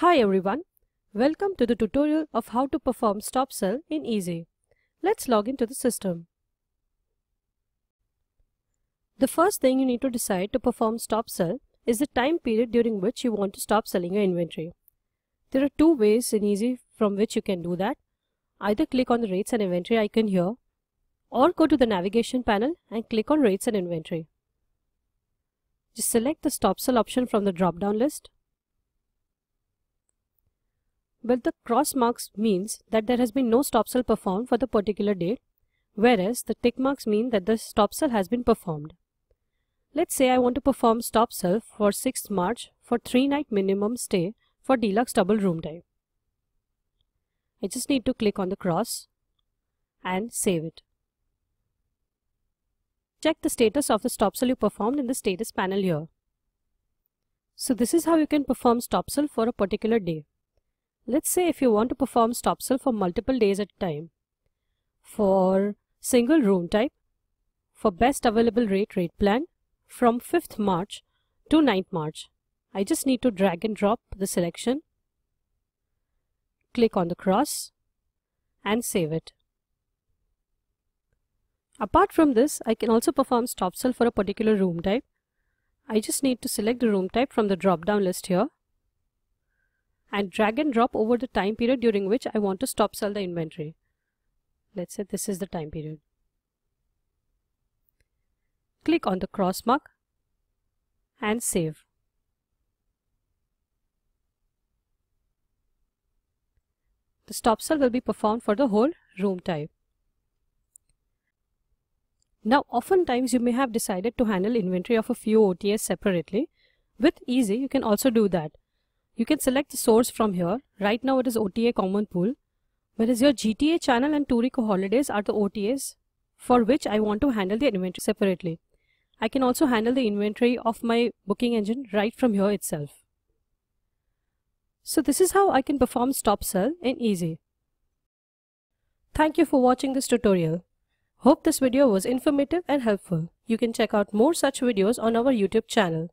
Hi everyone, welcome to the tutorial of how to perform stop sell in eZee. Let's log into the system. The first thing you need to decide to perform stop sell is the time period during which you want to stop selling your inventory. There are two ways in eZee from which you can do that. Either click on the rates and inventory icon here or go to the navigation panel and click on rates and inventory. Just select the stop sell option from the drop down list well, the cross marks means that there has been no stop sell performed for the particular date, whereas the tick marks mean that the stop sell has been performed. Let's say I want to perform stop sell for 6th March for 3 night minimum stay for deluxe double room type. I just need to click on the cross and save it. Check the status of the stop sell you performed in the status panel here. So this is how you can perform stop sell for a particular day. Let's say if you want to perform stop sell for multiple days at a time. For single room type, for best available rate rate plan from 5th March to 9th March. I just need to drag and drop the selection, click on the cross and save it. Apart from this, I can also perform stop sell for a particular room type. I just need to select the room type from the drop down list here and drag and drop over the time period during which I want to stop sell the inventory. Let's say this is the time period. Click on the cross mark and save. The stop sell will be performed for the whole room type. Now oftentimes you may have decided to handle inventory of a few OTAs separately. With eZee you can also do that. You can select the source from here. Right now it is OTA common pool. Whereas your GTA channel and Tourico holidays are the OTAs for which I want to handle the inventory separately. I can also handle the inventory of my booking engine right from here itself. So this is how I can perform stop sell in eZee. Thank you for watching this tutorial. Hope this video was informative and helpful. You can check out more such videos on our YouTube channel.